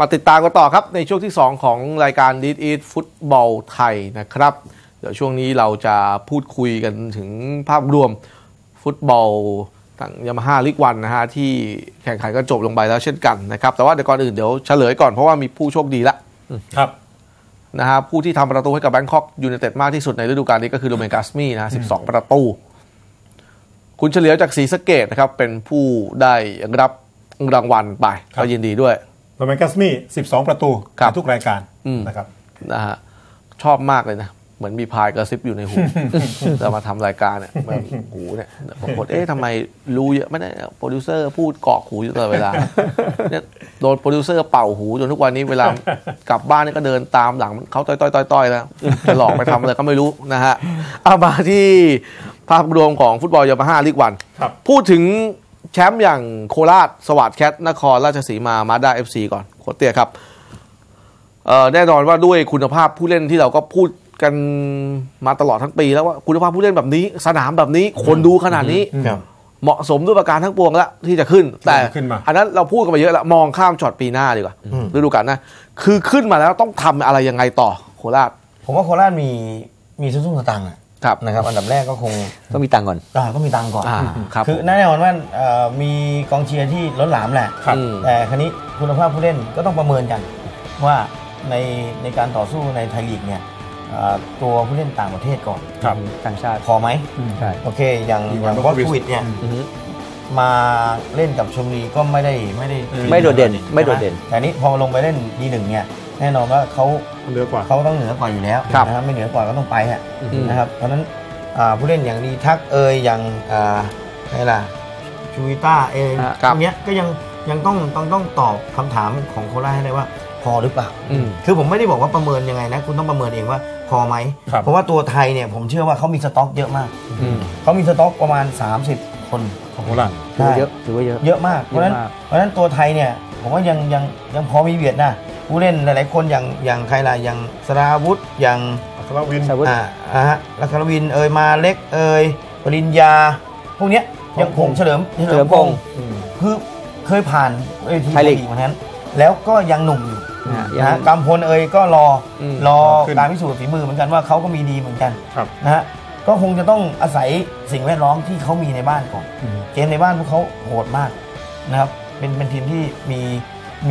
มาติดตามกันต่อครับในช่วงที่ 2 ของรายการ d ี d Eat ฟุตบอลไทยนะครับ เดี๋ยวช่วงนี้เราจะพูดคุยกันถึงภาพรวมฟุตบอลทั้งยามาฮ่าลิกวันนะฮะที่แข่งขันก็จบลงไปแล้วเช่นกันนะครับ แต่ว่าเดี๋ยวก่อนอื่นเดี๋ยวเฉลยก่อนเพราะว่ามีผู้โชคดีละครับนะฮะผู้ที่ทำประตูให้กับแบงคอกยู n นเต็ดมากที่สุดในฤดูกาลนี้ก็คือโรเมนกาสมีนะฮะ12ประตู คุณเฉลียวจากศรีสะเกดนะครับเป็นผู้ได้รับรางวัลไปครับก็ยินดีด้วย โรแมนกัสมี่12 ประตูครับในทุกรายการอืมนะครับนะฮะชอบมากเลยนะเหมือนมีพรายกระซิบอยู่ในหูเรามาทำรายการเนี่ยแบบหูเนี่ยบางคนเอ๊ะทำไมรู้เยอะไม่ได้โปรดิวเซอร์พูดเกาะหูอยู่ตลอดเวลาเนี่ยโดนโปรดิวเซอร์เป่าหูจนทุกวันนี้เวลากลับบ้านนี่ก็เดินตามหลังเขาต้อยต้อยต้อยต้อยแล้วจะหลอกไปทำอะไรก็ไม่รู้นะฮะเอามาที่ภาพรวมของฟุตบอลยามาฮ่าลีกวันครับพูดถึง แชมป์อย่างโคราชสวาทแคทนครราชสีมามาสด้าเอฟซีก่อนโค้ชเตี้ยครับเอ่อแน่นอนว่าด้วยคุณภาพผู้เล่นที่เราก็พูดกันมาตลอดทั้งปี แล้วว่าคุณภาพผู้เล่นแบบนี้ สนามแบบนี้คนดูขนาดนี้ครับเหมาะสมด้วยประการทั้งปวงแล้วที่จะขึ้น แต่ขึ้นมาอันนั้นเราพูดกันไปเยอะแล้วมองข้ามช็อตปีหน้าดีกว่าฤดูกาลหนะคือขึ้นมาแล้วต้องทำอะไรยังไงต่อโคราช ผมว่าโคราชมีมีซุ้งสตังค์อะ ครับนะครับอันดับแรกก็คงต้องมีตังค์ก่อนอ่าต้องมีตังค์ก่อนอ่าครับคือแน่นอนว่าเอ่อมีกองเชียร์ที่ล้นหลามแหละครับอืมแต่ครั้นี้คุณภาพผู้เล่นก็ต้องประเมินกัน ว่าในในการต่อสู้ในไทยลีกเนี่ยเอ่อตัวผู้เล่นต่างประเทศก่อนครับต่างชาติพอไหมใช่โอเค อย่างอีอวานย่างโบวอโควิชตวิดเนี่ยอือฮึมาเล่นกับชมรีก็ไม่ได้ไม่ได้ไม่โดดเด่นไม่โดดเด่นแต่นี้พอลงไปเล่นดีหนึ่งเนี่ยแน่นอนว่าเขา เหนือกว่า เขาต้องเหนือกว่าอยู่แล้วครับ นะครับไม่เหนือกว่าก็ต้องไปอะอืม นะครับเพราะฉะนั้นอ่าผู้เล่นอย่างดีทักเอยอย่างอ่าไงล่ะชูวิต้าเอยอะพวกเนี้ยก็ยังยังต้องต้องต้องตอบคำถามของโคราชให้ได้ว่า พอหรือเปล่า อืม คือผมไม่ได้บอกว่าประเมินยังไงนะ คุณต้องประเมินเองว่าพอไหม ครับ เพราะว่าตัวไทยเนี่ยผมเชื่อว่าเขามีสต็อกเยอะมากอืมเขามีสต็อกประมาณ 30 คนของโคราช ถือว่าเยอะถือว่าเยอะ เยอะมากเพราะฉะนั้นเยอะมาก เพราะฉะนั้นตัวไทยเนี่ยผมว่ายังยังยังพอมีเบียดนะ ผู้เล่นหลายๆคนอย่างอย่างใครล่ะอย่างสราวุธอย่างอัครวินสาวุธ อ่าอ่าฮะลัครวินเอยมาเล็กเอยปริญญา พวกเนี้ยยังคงเฉลิมเฉลิมพงษ์ อืม คือเคยผ่านเอยทีไทยลีกเหมือนนั้นแล้วก็ยังหนุ่มอยู่นะนะยัฮะงกำพลเอยก็รออมรอขึ้น การพิสูจน์ฝีมือเหมือนกันว่าเขาก็มีดีเหมือนกันครับ นะฮะก็คงจะต้องอาศัยสิ่งแวดล้อมที่เขามีในบ้านก่อนอืมเกมในบ้านพวกเขาโหดมากนะครับเป็นเป็นทีมที่มี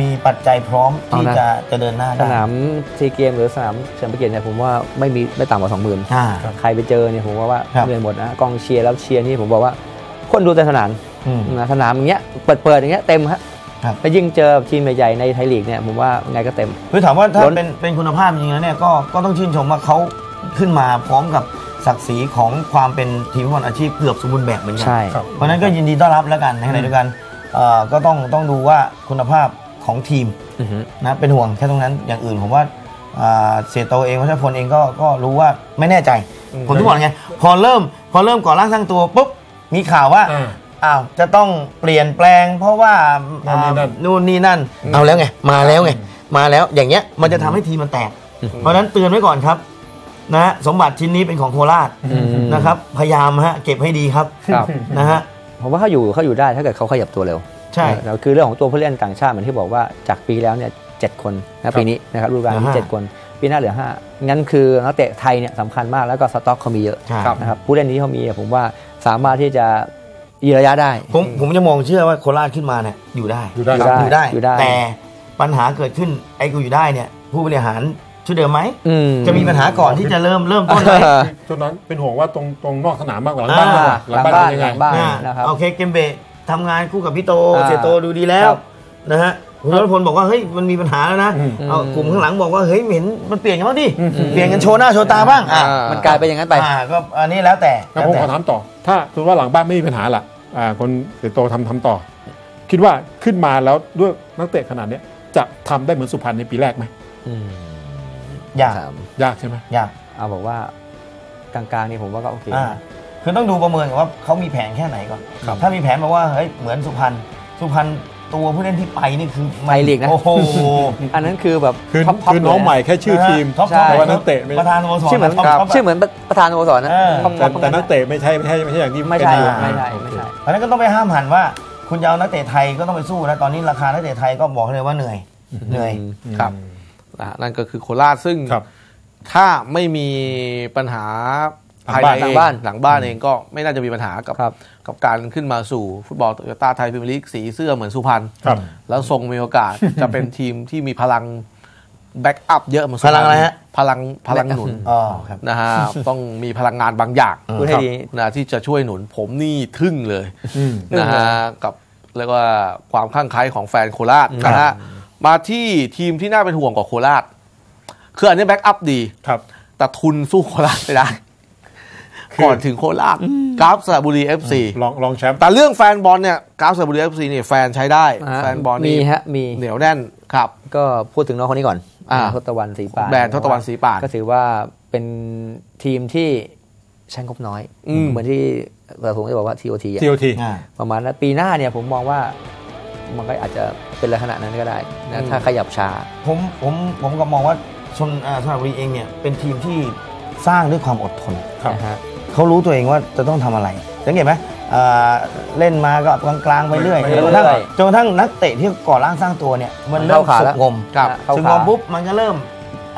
มีปัจจัยพร้อมที่เอานะจะจะเดินหน้าสได้นามซีเกมหรือสนามเฉลิมพระเกียรติเนี่ยผมว่าไม่มีไม่ต่ำกว่าสองหมื่นอ่าใครไปเจอเนี่ยผมว่าว่าครับเหนื่อยหมดนะกองเชียร์แล้วเชียร์นี่ผมบอกว่า คนดูแต่สนามอืมนะสนามอย่างเงี้ยเปิดเปิดอย่างเงี้ยเต็มฮะครับแล้วยิ่งเจอทีมใหญ่ๆในไทยลีกเนี่ยผมว่าไงก็เต็มคือถามว่าถ้าล้นเป็นเป็นคุณภาพจริงๆแล้วเนี่ยก็ก็ต้องชื่นชมว่าเขาขึ้นมาพร้อมกับศักดิ์ศรีของความเป็นทีมฟุตบอลอาชีพเกือบสมบูรณ์แบบเหมือนกัใช่ครับเพราะฉะนั้นก็ยินดีต้อนรับแล้วกันในขณะเดียวกันเอ่อก็ต้องต้องดูว่าคุณภาพ ของทีมอือฮึนะเป็นห่วงแค่ตรงนั้นอย่างอื่นผมว่าอ่าเสียโตเองวัชรพลเองก็ก็รู้ว่าไม่แน่ใจผมทุกบอกไงพอเริ่มพอเริ่มก่อร่างสร้างตัวปุ๊บมีข่าวว่าอ่าอ้าวจะต้องเปลี่ยนแปลง เพราะว่านั่นนี่นั่นอ่านู่นนี่นั่นเอาแล้วไงมาแล้วไงมาแล้วอย่างเงี้ยมันจะทำให้ทีมมันแตก เพราะฉะนั้นเตือนไว้ก่อนครับนะฮะสมบัติชิ้นนี้เป็นของโคราชอืมนะครับ พยายามฮะเก็บให้ดีครับครับนะฮะผมว่าเขาอยู่เขาอยู่ได้ถ้าเกิดเขาขยับตัวเร็ว ใช่แล้วคือเรื่องของตัวผู้เล่นต่างชาติเหมือนที่บอกว่าจากปีแล้วเนี่ยเจ็ดคนนะปีนี้นะครับฤดูกาลเหลืนี้อห้าเจ็ดคนปีหน้าเหลือห้างั้นคือนักเตะไทยเนี่ยสำคัญมากแล้วก็สต็อกเขามีเยอะใช่นะครับผู้เล่นที่เขามีผมว่าสามารถที่จะยืนระยะได้ ผมผมจะมองเชื่อว่าโคราชขึ้นมาเนี่ยอยู่ได้อยู่ได้อยู่ได้อยู่ได้อยู่ได้แต่ปัญหาเกิดขึ้นไอ้กูอยู่ได้เนี่ยผู้บริหารชุดเดิมไหมอืจะมีปัญหาก่อนที่จะเริ่มเริ่มต้นไหมช่วงนั้นเป็นห่วงว่าตรงตรงนอกสนามมากกว่าหลังบ้านอ่ามากกว่าหลังบ้านเป็นยังหไงลังบ้านอ่านะครับโอเคเกมเบะ ทำงานคู่กับพี่โตอ่าเสียโตดูดีแล้วครับนะฮะคุณรัตพลบอกว่าเฮ้ยมันมีปัญหาแล้วนะอืมเอากลุ่มข้างหลังบอกว่าเฮ้ยเห็นมันเปลี่ยนกันบ้างดิเปลี่ยนกันโชว์หน้าโชว์ตาบ้างอะอ่ามันกลายเป็นอย่างนั้นไปอ่าก็อันนี้แล้วแต่แล้วแล้วผมแต่ขอถามต่อ ถ้าสมมติว่าหลังบ้านไม่มีปัญหาล่ะอ่าคนเสียโตทำทำต่อ คิดว่าขึ้นมาแล้วด้วยนักเตะขนาดเนี้ยจะทำได้เหมือนสุพรรณในปีแรกไหมยากสามยากใช่ไหมยากเอาบอกว่ากลางๆนี่ผมว่าก็โอเคอ่า คือต้องดูประเมินก่อนว่าเขามีแผนแค่ไหนก่อนถ้ามีแผนบอกว่าเฮ้ยเหมือนสุพรรณสุพรรณตัวผู้เล่นที่ไปนี่คือมันไทยลีกนะ โอ้โหอันนั้นคือแบบคือท็ปๆคือน้องเลยะใหม่แค่ชื่อทีม ท็อปใช่ท็อปแต่ว่านักเตะไม่ ประธานสโมสร ชื่อเหมือนท็ปท็ปชื่อเหมือนประธานสโมสรนะเออ ท็อปๆแต่ทั้งแต่นั้นนักเตะไม่ใช่ไม่ใช่ไม่ใช่อย่างที่ไม่ใช่เป็นอยู่ไม่ใช่ไม่ใช่ เพราะฉะนั้นก็ต้องไปห้ามหันว่า คุณจะเอานักเตะไทยก็ต้องไปสู้นะตอนนี้ราคานักเตะไทยก็บอกเลยว่าเหนื่อยเหนื่อยครับ นะฮะนั่นก็คือโคราชซึ่งครับ ถ้าไม่มีปัญหาหลัง ภายในบ้านเองหลังบ้านหลังบ้านเองก็ไม่น่าจะมีปัญหากับครับกับการขึ้นมาสู่ฟุตบอลโตโยต้าไทยพรีเมียร์ลีกสีเสื้อเหมือนสุพรรณครับแล้วทรงมีโอกาสจะเป็นทีมที่มีพลัง backup เยอะเหมือนสุพพลังอะไรฮะพลังพลังหนุนอ๋อครับนะฮะต้องมีพลังงานบางอย่างพูดให้ดีนะที่จะช่วยหนุนผมนี่ทึ่งเลยอืมนะฮะกับเรียกว่าความคลั่งไคล้ของแฟนโคราชนะฮะมาที่ทีมที่น่าเป็นห่วงกว่าโคราชคืออันนี้ backup ดีครับแต่ทุนสู้โคราชไม่ได้ ก่อนถึงโคราชกัลฟ์สระบุรีเอฟซีรองรองแชมป์แต่เรื่องแฟนบอลเนี่ยกัลฟ์สระบุรีเอฟซีเนี่ยแฟนใช้ได้ฮะแฟนบอลมีนี่ฮะมีเหนียวแน่นครับ ก็พูดถึงน้องคนนี้ก่อนอ่าทศตวรรณศรีปานแบรนด์ทศตวรรณศรีปานก็ถือว่าเป็นทีมที่ใช้งบน้อยอืมเหมือนที่เราผมจะบอกว่า TOT อะทีโอทีอ่าประมาณนั้นปีหน้าเนี่ยผมมองว่ามันก็อาจจะเป็นลักษณะนั้นก็ได้นะถ้าขยับช้าผมผมผมก็มองว่าชนอ่าสระบุรีเองเนี่ยเป็นทีมที่สร้างด้วยความอดทนครับนะฮะ เขารู้ตัวเองว่าจะต้องทำอะไรสังเกตไหมอ่าเล่นมาก็กลางๆไปเรื่อยไปจเรื่นอยกระทั่งจนกระทั่งนักเตะที่ก่อร่างสร้างตัวเนี่ยมันเริ่มเข้าขาสุแล้กวงมครับเข้าสุกขางมปุ๊บมันก็เริ่ม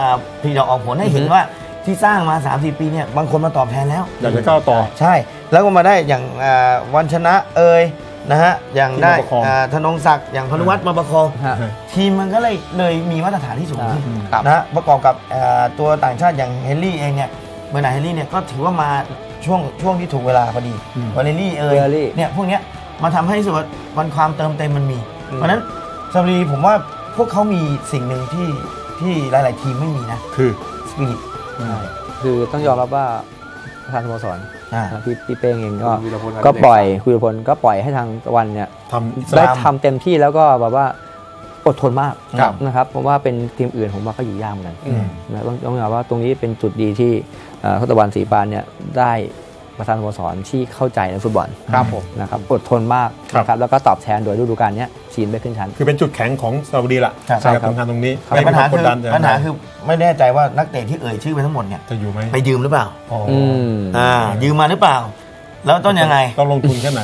อ่าผลิดอกออกผลให้เห็นว่าที่สร้างมา3-4ปีเนี่ยบางคนมาตอบแทนแล้วอยากจะก้าวต่อใช่ แล้วก็มาได้อย่างอ่าวันชนะเอ่ยนะฮะอย่างได้ที่มาประคองอ่าธนงศักดิ์อย่างพนุวัฒน์มาประคองฮะทีมมันก็เลยเลยมีมาตรฐานที่สูงขึ้นครับนะฮะประกอบกับเอ่อตัวต่างชาติอย่างเฮนรี่เองเนี่ยเบอร์นาร์ดเฮนรี่เนี่ยก็ถือว่ามา ช่วงช่วงที่ถูกเวลาพอดีอืมวาเลรี่เอยวาเลรี่เนี่ยพวกเนี้ยมาทำให้รู้สึกว่าวันความเติมเต็มมันมีเพราะฉะนั้นสระบุรีผมว่าพวกเขามีสิ่งหนึ่งที่ที่หลาย ๆ ทีมไม่มีนะคือ สปิริตคือต้องยอมรับว่าประธานสโมสรอ่า นะพี่พี่เป้งเองก็คุณวีรพลก็ปล่อยคุณพลก็ปล่อยให้ทางตะวันเนี่ย ทำได้อิสระทำเต็มที่แล้วก็แบบว่าอดทนมากครับ นะครับผมว่าเป็นทีมอื่นผมว่าก็อยู่ยากเหมือนกันอืม นะต้องต้องยอมรับว่าตรงนี้เป็นจุดดีที่เอ่อ ทศตวรรณศรีปานเนี่ยได้ประธานสโมสรที่เข้าใจในฟุตบอลครับผมนะครับอดทนมากครับนะครับแล้วก็ตอบแทนโดยฤดูกาลเนี้ยทีมได้ขึ้นชั้น คือเป็นจุดแข็งของซาอุดีละครับสำหรับใช่ครับทำงานตรงนี้แต่ปัญหาไม่มีควมกคือดดันจะปัญหาคือไม่แน่ใจว่านักเตะที่เอ่ยชื่อไปทั้งหมดเนี่ยจะอยู่ไหมไปยืมหรือเปล่าอ๋อออืมอ่ายืมมาหรือเปล่า แล้วต้นยังไงต้องลงทุนแค่ไหน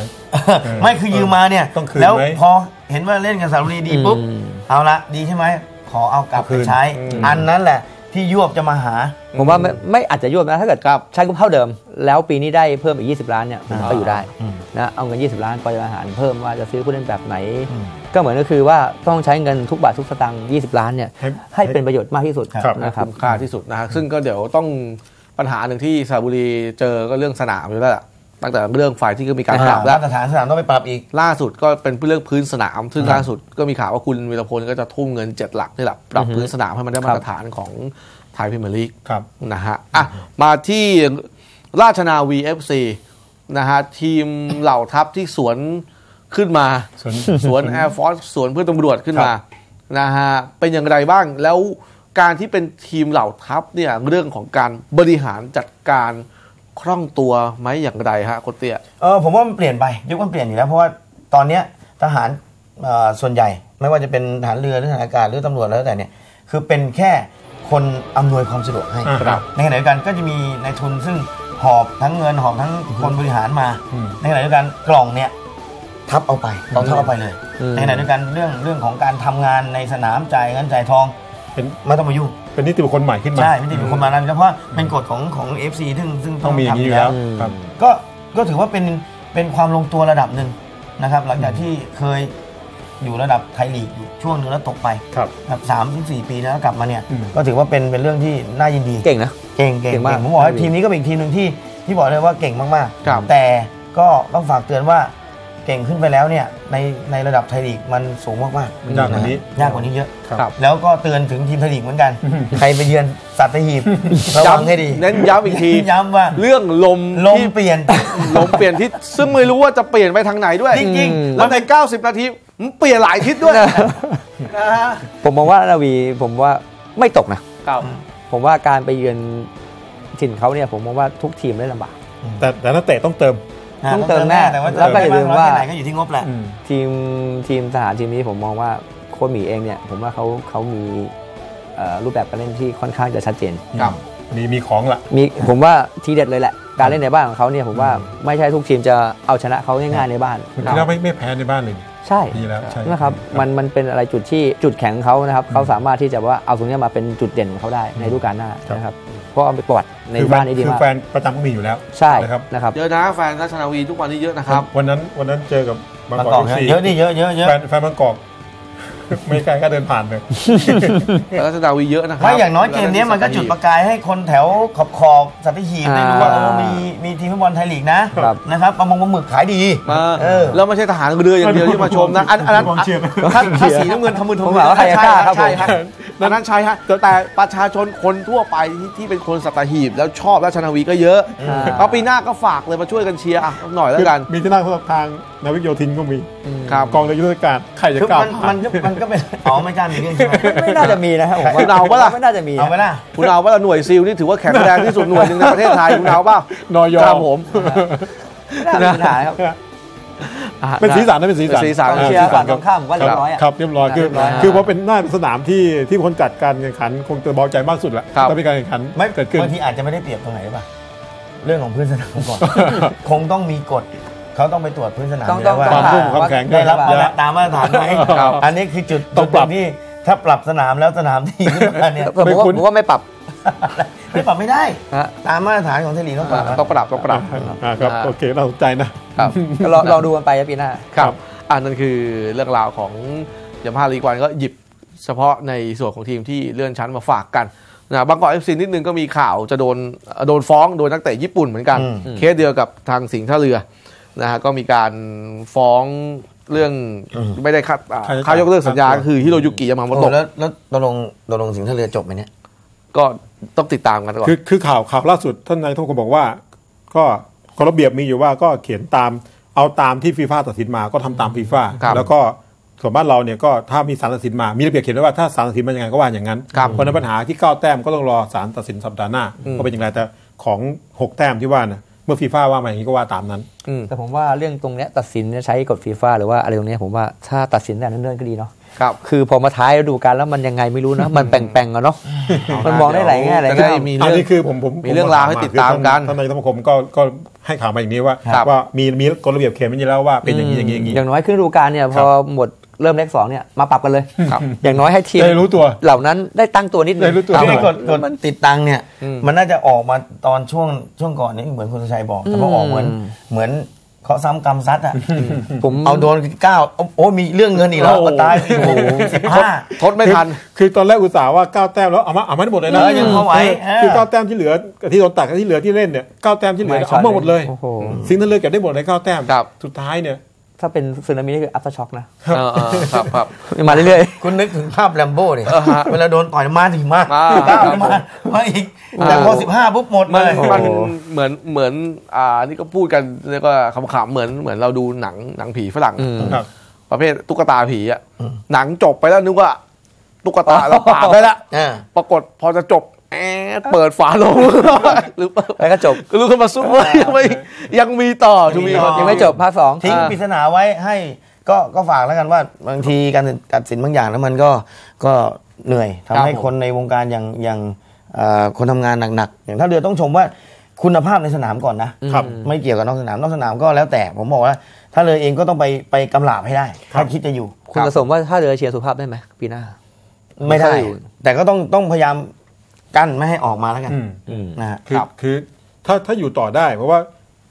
ไม่คือยืมมาเนี่ยต้องคืนแล้วไหมพอเห็นว่าเล่นกับสระบุรีดีปุ๊บอืมเอาละดีใช่ไหมขอเอากลับเอาคืไปนใช้อืมอันนั้นแหละ ที่ยวบจะมาหา ผมว่าไม่ไม่อาจจะยวบนะถ้าเกิดใช้งบเท่าเดิม แล้วปีนี้ได้เพิ่มอีก 20 ล้านเนี่ยผมก็อยู่ได้อืมนะเอาเงิน 20 ล้านไปอาหารเพิ่มว่าจะซื้อผู้เล่นแบบไหนอืมก็เหมือนก็คือว่าต้องใช้เงินทุกบาททุกสตางค์20 ล้านเนี่ยให้ให้เป็นประโยชน์มากที่สุดครับนะครับคุ้มค่าที่สุดนะฮะซึ่งก็เดี๋ยวต้องปัญหาหนึ่งที่สระบุรีเจอก็เรื่องสนามอยู่แล้วแหละ ตั้งแต่เรื่องฝ่ายที่ก็มีการปรับแล้วมาตรฐานสนามต้องไปปรับอีก ล่าสุดก็เป็นเรื่องพื้นสนาม ซึ่งล่าสุดก็มีข่าวว่าคุณวีรพลก็จะทุ่มเงินเจ็ดหลักนี่แหละปรับอือฮึพื้นสนามให้มันได้มาตรฐานของไทยพรีเมียร์ลีกครับนะฮะอะมาที่ราชนา วี FC นะฮะทีมเหล่าทัพที่สวนขึ้นมา สวนสวนแอร์ฟอร์สสวนเพื่อนตำรวจขึ้นมาครับนะฮะเป็นอย่างไรบ้างแล้วการที่เป็นทีมเหล่าทัพเนี่ยเรื่องของการบริหารจัดการ คล่องตัวไหมอย่างไรฮะโค้ชเตี้ยเออผมว่ามันเปลี่ยนไปยุคมันเปลี่ยนอยู่แล้วเพราะว่าตอนเนี้ยทหารเอ่อส่วนใหญ่ ไม่ว่าจะเป็นทหารเรือหรือทหารอากาศหรือตำรวจแล้วแต่เนี่ยคือเป็นแค่คนอำนวยความสะดวกให้อ่าครับในขณะเดียวกันก็จะมีนายทุนซึ่งหอบทั้งเงินหอบทั้งคนบริหารมาอืมในขณะเดียวกันกล่องเนี่ยทับเอาไปกองทับเอาไปเลยอืมในขณะเดียวกันเรื่องเรื่องของการทำงานในสนามจ่ายเงินจ่ายทอง เป็นไม่ต้องมายุ่ง เป็นนิติบุคคลใหม่ขึ้นมา ใช่ไม่ได้เป็นคนมานั้นเพราะเป็นกฎของของ FC ซึ่งซึ่งต้องมีอย่างนี้อยู่แล้วครับ ก็ก็ถือว่าเป็นเป็นความลงตัวระดับหนึ่งนะครับ หลังจากที่เคยอยู่ระดับไทยลีกอยู่ช่วงหนึ่งแล้วตกไปครับแบบสามถึงสี่ปีแล้วกลับมาเนี่ย อืม ก็ถือว่าเป็นเป็นเรื่องที่น่ายินดี เก่งนะ เก่งเก่งเก่งมากเก่งผมบอกว่าน่ายินดีทีมนี้ก็เป็นอีกทีมหนึ่งที่ที่บอกเลยว่าเก่งมากครับ ๆ แต่ก็ต้องฝากเตือนว่า เก่งขึ้นไปแล้วเนี่ยในในระดับไทยลีกมันสูงมากๆยากกว่านี้ยากกว่านี้เยอะ ครับ แล้วก็เตือนถึงทีมไทยลีกเหมือนกัน ใครไปเยือนสัตหีบระวังให้ดีเน้นย้ำอีกทีย้ำว่าเรื่องลมลมที่เปลี่ยนลมเปลี่ยนทิศซึ่งไม่รู้ว่าจะเปลี่ยนไปทางไหนด้วยจริงๆแล้วใน 90 นาทีมันเปลี่ยนหลายทิศด้วยนะฮะผมมองว่านาวีผมว่าไม่ตกนะครับผมว่าการไปเยือนถิ่นเขาเนี่ยผมมองว่าทุกทีมได้ลำบาก แต่แต่นักเตะต้องเติม ต้องเติมแน่แต่ว่าแล้วก็อย่าลืมว่าเติแค่ไหนก็อยู่ที่งบแหละอืมทีมทีมทหารทีมนี้ผมมองว่าโค้ชหมีเองเนี่ย ผมว่าเขาเขามีเอ่อรูปแบบการเล่นที่ค่อนข้างจะชัดเจนครับมีมีของละมีผมว่าทีเด็ดเลยแหละการเล่นในบ้านของเขาเนี่ยผมว่าไม่ใช่ทุกทีมจะเอาชนะเขาง่ายๆในบ้านเมื่อกี้เราไม่ไม่แพ้ในบ้านเลยนี่ ใช่ดีแล้วใช่นะครับมันมันเป็นอะไรจุดที่จุดแข็งของเขานะครับเขาสามารถที่จะว่าเอาตรงเนี้ยมาเป็นจุดเด่นของเขาได้ในฤดูกาลหน้านะครับเพราะว่าประวัติในคือแฟบ้านนนี้ดีคือมากแฟนประจำก็มีอยู่แล้วใช่นะครับนะครับเยอะนะแฟนราชนาวีทุกวันนี้เยอะนะครับวันนั้นวันนั้นเจอกับบางบางกกออกก FC เยอะนี่เยอะเยอะเยอะแฟนแฟนบางกอก ไม่ไกลก็เดินผ่านเลยแต่ราชนาวีเยอะนะครัไม่อย่างน้อยเกมนี้มันก็จุดประกายให้คนแถวขอบขอบสัตหีบได้รู้ว่าอ่าเออมีมีทีมฟุตบอลไทยลีกนะครับนะครับประมงปลาหมึกขายดีมาเออแล้วไม่ใช่ทหารเรืออย่างเดียวที่มาชมนะอันอันนั้นกองเชียร์ถ้าถ้าสีน้ำเงินทำมือทำผมมืหมายว่าใครจะกล้าครับ ใช่ผมฮะอันนั้นใช่ฮะแต่ประชาชนคนทั่วไปที่ที่เป็นคนสัตหีบ แล้วชอบราชนาวีก็เยอะอ่าเอาปีหน้าก็ฝากเลยมาช่วยกันเชียร์อะหน่อยแล้วกัน มีที่นั่งสำหรับทางนาวิกโยธินก็มีครับกองเรือยุทธการใครจะคือกล้ามันมันก็มันก็เป็นอ๋อไม่กล้ามีเรื่องใช่ไหมไม่น่าจะมีนะครับผมว่าคุณเอาปะล่ะไม่น่าจะมีเอาไหมล่ะคุณเอาว่าหน่วยซิลนี่ถือว่าแข็งแรงที่สุดหน่วยหนึ่งในประเทศไทยคุณเอาเปล่านอยครับผมไม่น่ามีปัญหาครับ เป็นสีสันนะเป็นสีสันเป็นสีสันกองเชียร์ฝั่งตรงข้ามผมว่าเรียบร้อยอะครับเรียบร้อยคือเรียบร้อยคือพอเป็นหน้าสนามที่ที่คนจัดการแข่งขันคงจะเบาใจมากสุดแหละครับถ้าเป็นการแข่งขันไม่เกิดขึ้นบางทีอาจจะไม่ได้เปรียบตรงไหนหรือเปล่าเรื่องของพื้นสนามก่อนคงต้องมีกฎเขาต้องไปตรวจพื้นสนามต้องยู่แล้วว่าความรุ่งความแข็งได้รับด้วยตามมาตรฐานไหมครับอันนี้คือจุดต้องปรับจุดหนึ่ที่ถ้าปรับสนามแล้วสนามที่ขึ้นมาเนี่ยผมว่าผมว่าไม่ปรับ ไม่ปรับไม่ได้ ฮะ ตามมาตรฐานของไทยลีกต้องปรับต้องปรับต้องปรับ อ่าครับอ่า โอเคน่าสนใจนะ ครับก็ลองลองดูกันไปครับปีหน้า ครับอันนั้นคือเรื่องราวของยามาฮ่าลีกวันก็หยิบเฉพาะในส่วนของทีมที่เลื่อนชั้นมาฝากกันนะบางกอกเอฟซีนิดนึงก็มีข่าวจะโดนโดนฟ้องโดยนักเตะญี่ปุ่นเหมือนกัน อืม เคสเดียวกับทางสิงห์ท่าเรือนะฮะก็มีการฟ้องเรื่องอืมไม่ได้ค่าอ่าค่าใช้จ่ายค่ายกเลิกสัญญาก็คือฮิโรยุกิยามาโมโอ้โตะแล้วแล้วตกลงตกลงสิงห์ทะเลจบไหมเนี่ย ก็ ต้องติดตามกันก่อนคือคือข่าวข่าวล่าสุดท่านนายกก็บอกว่า ก็กฎระเบียบมีอยู่ว่าก็เขียนตามเอาตามที่ฟีฟ่าตัดสินมาก็ทำตามฟีฟ่าครับแล้วก็ส่วนบ้านเราเนี่ยก็ถ้ามีสารตัดสินมา มีระเบียบเขียนไว้ว่าถ้าสารตัดสินมายังไงก็ว่าอย่างนั้นครับเพราะฉะนั้นปัญหาที่เก้าแต้มก็ต้องรอสารตัดสินสัปดาห์หน้าอืมก็เป็นอย่างไรแต่ของหกแต้มที่ว่านะเมื่อฟีฟ่าว่ามาอย่างนี้ก็ว่าตามนั้นอืมแต่ผมว่าเรื่องตรงเนี้ยตัดสินเนี่ยใช้กฎฟีฟ่าหรือว่าอะไรตรงเนี้ยผมว่าถ้าตัดสินแบบเนิ่นๆก็ดีเนาะ ครับ คือพอมาท้ายฤดูกาลแล้วมันยังไงไม่รู้นะ มันแปลงๆอะเนาะมันมองได้หลายแง่หลายจะได้มุมมีอันเรื่องนี้คือผมผมมีเรื่องราวให้ติดตามกันท่านนายกสมาคมก็ก็ให้ข่าวมาอย่างนี้ว่าครับว่ามีมีกฎระเบียบเขียนไว้อยู่แล้วว่าเป็นอย่างนี้อย่างนี้อย่างนี้อย่างน้อยครึ่งฤดูกาลเนี่ยพอหมดเริ่มเลขสองเนี่ยมาปรับกันเลยครับอย่างน้อยให้ทีมได้รู้ตัวเหล่านั้นได้ตั้งตัวนิดนึได้งรู้ตัวคือในกฎกฎติดตังค์เนี่ยอืมมันน่าจะออกมาตอนช่วงช่วงก่อนนี้เหมือนคุณสุชัยบอกแต่พอออกเหมือนเหมือน เคาะซ้ำกรรมซัดอะผมเอาโดนเก้าโอ้โอ้มีเรื่องเงินอีกแล้วโอ้โหตายโอ้โหสิบห้าทดไม่ทันคือคือตอนแรกอุตส่าห์ว่าเก้าแต้มแล้วเอามาเอามาให้หมดเลยนะเออยังพอไหวเออคือเก้าแต้มที่เหลือที่โดนตัดกับที่เหลือที่เล่นเนี่ยเก้าแต้มที่เหลือเนี่ยเอามาหมดเลยโอ้โหสิงห์ท่าเรือเก็บได้หมดเลยเก้าแต้มครับสุดท้ายเนี่ย ถ้าเป็นสึนามินี่คือ aftershock นะ เออเออครับครับ มาเรื่อย คุณนึกถึงภาพแรมโบ้ดิเออฮะเวลาโดนต่อยมาถึงมากอ่าเก้าครับมามาอีก แต่พอสิบห้าปุ๊บหมดมันเลยมันเหมือนเหมือนอ่านี่ก็พูดกันแล้วก็ขำๆเหมือนเหมือนเราดูหนังหนังผีฝรั่งอืมครับ ประเภทตุ๊กตาผีอะหนังจบไปแล้วนึกว่า ตุ๊กตาเราปราบได้แล้วอ่า ปรากฏพอจะจบ แอดเปิดฝาลงหรือเปล่าๆแล้วก็จบก็รู้ขึ้นมาซุปเปอร์ยังไม่ยังมีต่อทูมียังไม่จบภาคสองทิ้งอ่าปริศนาไว้ให้ก็ก็ฝากแล้วกันว่าบางทีการตัดสินบางอย่างแล้วมันก็ก็เหนื่อยทำให้คนในวงการอย่างอย่างเอ่อคนทำงานหนักๆอย่างถ้าเรือต้องชมว่าคุณภาพในสนามก่อนนะครับไม่เกี่ยวกับนอกสนามนอกสนามก็แล้วแต่ผมบอกว่าถ้าเรือเองก็ต้องไปไปกำลาบให้ได้ถ้าคิดจะอยู่ คุณผสมว่าถ้าเรือเชียร์สุภาพได้ไหมปีหน้า ไม่ได้ไม่ค่อยอยู่แต่ก็ต้องต้องพยายาม กั้นไม่ให้ออกมาแล้วกันอืมอืมนะฮะคือคือถ้าถ้าอยู่ต่อได้เพราะว่า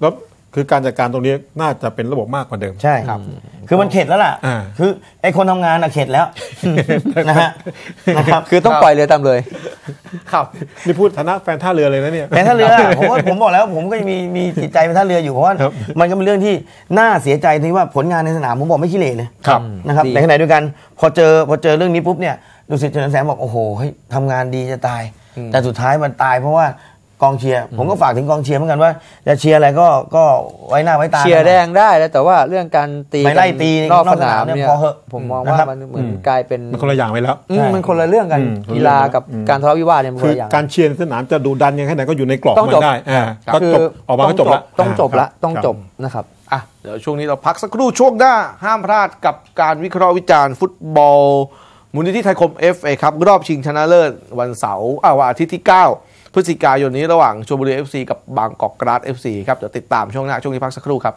แล้วคือการจัดการตรงนี้น่าจะเป็นระบบมากกว่าเดิม ใช่ครับ คือมันเข็ดแล้วล่ะอ่าคือไอ้คนทำงานอะเข็ดแล้วนะฮะนะครับคือต้องปล่อยเรือตามเลย ครับนี่พูดฐานะแฟนท่าเรือเลยนะเนี่ยแต่ถ้าเรือผมว่าผมบอกแล้วผมก็มีมีจิตใจเป็นท่าเรืออยู่เพราะว่าครับมันก็เป็นเรื่องที่น่าเสียใจที่ว่าผลงานในสนามผมบอกไม่ขี้เหร่เลยครับนะครับดีในขณะเดียวกัน พอเจอพอเจอเรื่องนี้ปุ๊บเนี่ยดูสิตเจริญแสงบอกโอ้โหเฮ้ยทำงานดีจะตาย แต่สุดท้ายมันตายเพราะว่ากองเชียร์ผมก็ฝากถึงกองเชียร์เหมือนกันว่า จะเชียร์อะไรก็ก็ไว้หน้าไว้ตาเชียร์แดงได้แล้วแต่ว่าเรื่องการตีไปไล่ตีนอกสนามนอกสนามเนี่ยเนี่ยพอเหอะผมมองนะว่าครับมันเหมือนกลายเป็นมันคนละอย่างไปแล้วอืมมันคนละเรื่องกันอืมกีฬากับการทะเลาะวิวาทเนี่ยมันคคืนอละอย่างการเชียร์ในสนามจะดูดันยังไงแค่ไหนก็อยู่ในกรอบต้องมัจบนได้อ่าก็คืจบออกมาก็จบละต้องจบละาต้องครับจบนะครับอะเดี๋ยวช่วงนี้เราพักสักครู่ช่วงหน้าห้ามพลาดกับการวิเคราะห์วิจารณ์ฟุตบอล มูลนิธิไทยคม FA ครับรอบชิงชนะเลิศวันเสาร์อ่าวันอาทิตย์ที่ 9 พฤศจิกายนนี้ระหว่างชลบุรี FC กับบางกอกกราด FC ครับเดี๋ยวติดตามช่วงหน้าช่วงนี้พักสักครู่ครับ